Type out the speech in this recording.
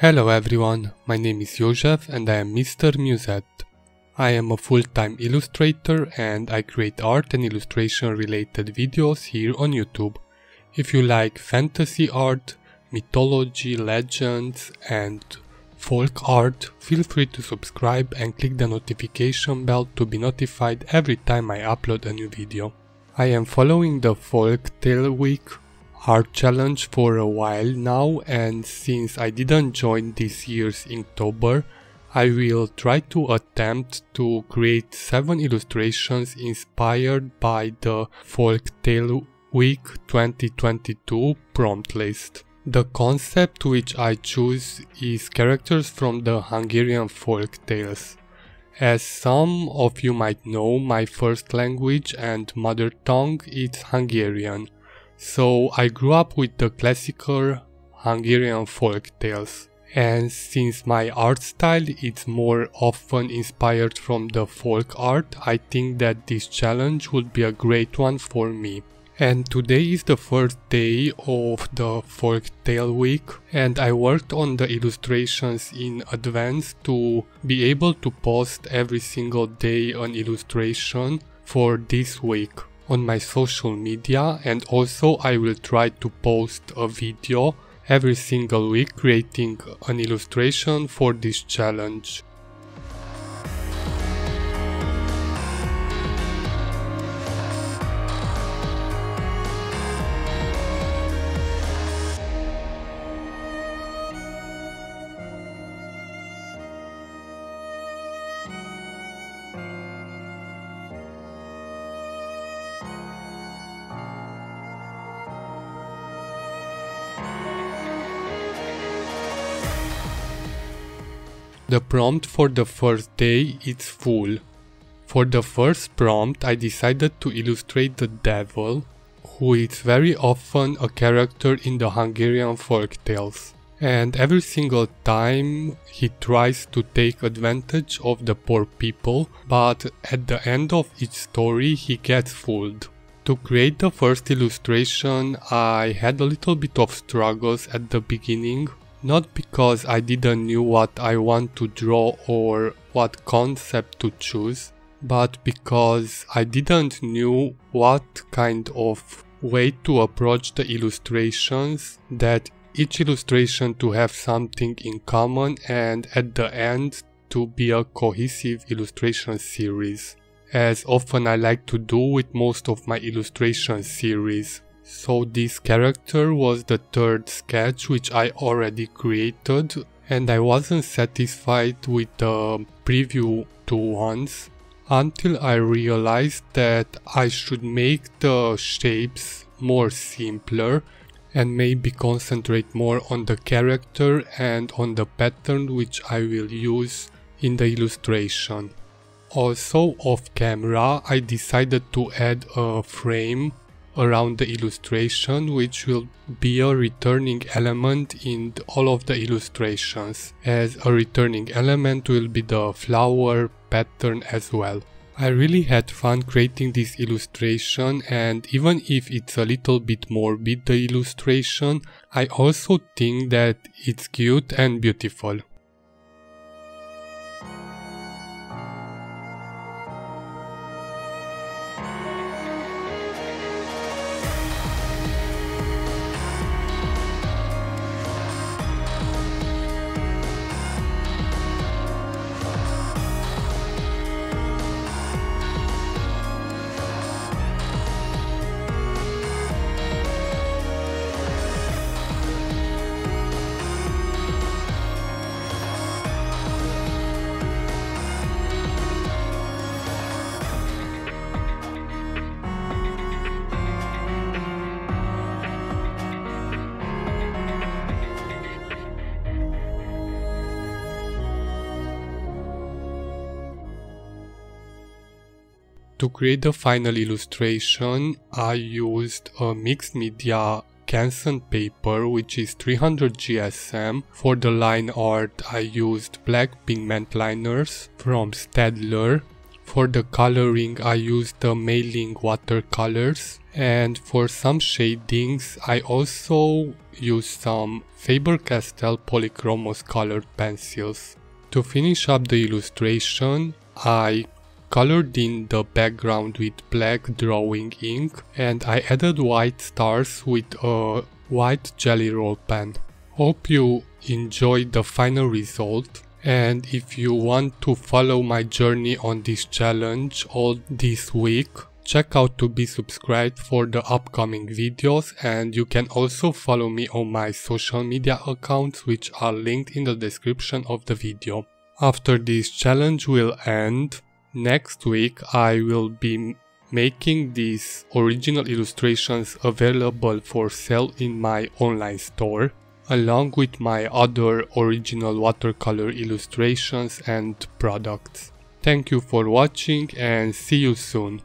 Hello everyone, my name is József and I am Mr. Musette. I am a full-time illustrator and I create art and illustration related videos here on YouTube. If you like fantasy art, mythology, legends and folk art, feel free to subscribe and click the notification bell to be notified every time I upload a new video. I am following the Folk Tale Week art challenge for a while now and since I didn't join this year's Inktober, I will try to attempt to create 7 illustrations inspired by the Folk Tale Week 2022 prompt list. The concept which I choose is characters from the Hungarian folk tales. As some of you might know, my first language and mother tongue is Hungarian. So I grew up with the classical Hungarian folk tales. And since my art style is more often inspired from the folk art, I think that this challenge would be a great one for me. And today is the first day of the folk tale week and I worked on the illustrations in advance to be able to post every single day an illustration for this week on my social media and also I will try to post a video every single week creating an illustration for this challenge. The prompt for the first day is Fool. For the first prompt I decided to illustrate the devil, who is very often a character in the Hungarian folk tales. And every single time he tries to take advantage of the poor people, but at the end of each story he gets fooled. To create the first illustration I had a little bit of struggles at the beginning not because I didn't knew what I want to draw or what concept to choose, but because I didn't knew what kind of way to approach the illustrations that each illustration to have something in common and at the end to be a cohesive illustration series as often I like to do with most of my illustration series. So this character was the third sketch which I already created and I wasn't satisfied with the preview two ones until I realized that I should make the shapes more simpler and maybe concentrate more on the character and on the pattern which I will use in the illustration. Also off camera I decided to add a frame around the illustration which will be a returning element in all of the illustrations as a returning element will be the flower pattern as well. I really had fun creating this illustration and even if it's a little bit morbid the illustration, I also think that it's cute and beautiful. To create the final illustration, I used a mixed media Canson paper which is 300 GSM. For the line art I used black pigment liners from Staedtler. For the coloring I used the Meiliang watercolors and for some shadings I also used some Faber-Castell Polychromos colored pencils. To finish up the illustration I colored in the background with black drawing ink and I added white stars with a white Gelly Roll pen. Hope you enjoyed the final result and if you want to follow my journey on this challenge all this week check out to be subscribed for the upcoming videos and you can also follow me on my social media accounts which are linked in the description of the video. After this challenge will end, next week I will be making these original illustrations available for sale in my online store along with my other original watercolor illustrations and products. Thank you for watching and see you soon.